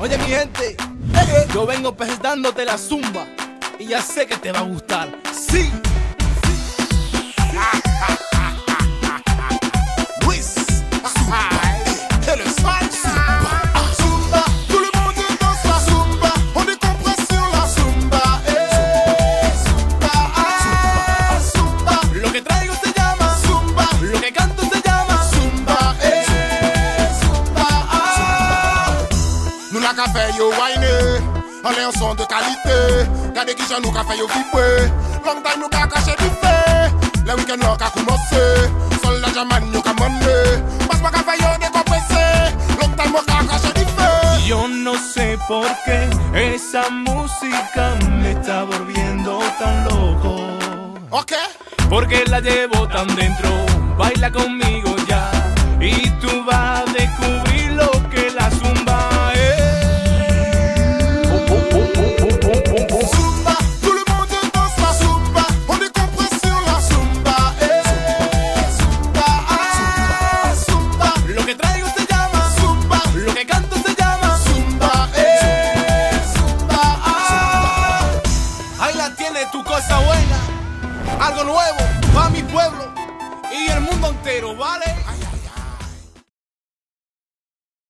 Oye, mi gente, yo vengo presentándote la zumba y ya sé que te va a gustar. Sí. Nous la café yo wine, on est un son de qualité. Gardez qui j'en nous café yo vibrer. Long time nous ka caché du fait. Le week-end là ka commencé. Sol la jaman yo ka mané. Passe pas café yo décompressé. Long time nous ka caché du fait. Yo no sé por qué esa música me está volviendo tan loco. Ok? Porque la llevo tan dentro, baila conmigo tu cosa buena. Algo nuevo para mi pueblo y el mundo entero, ¿vale?